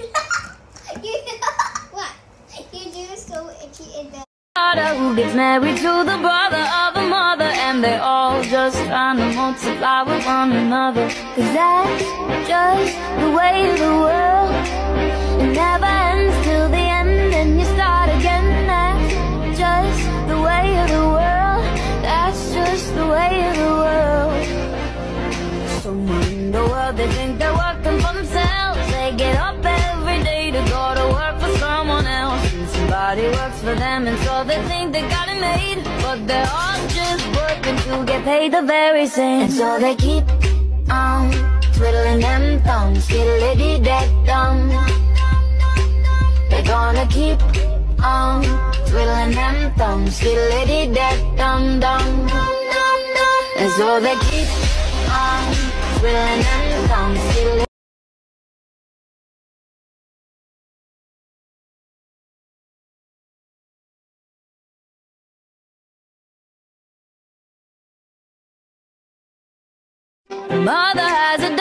what? You do so itchy in the. who gets married to the brother of a mother and they all just trying to multiply with one another cause that's just the way of the world it never ends till the end and you start again that's just the way of the world that's just the way of the world Somewhere in the world they think they're working for themselves somebody works for them and so they think they got it made. But they're all just working to get paid the very same. And so they keep on twiddling them thumbs Skiddly-dee-dee-dum They're gonna keep on twiddling them thumbs Skiddly-dee-dee-dum-dum And so they keep on twiddling them thumbs Mother has a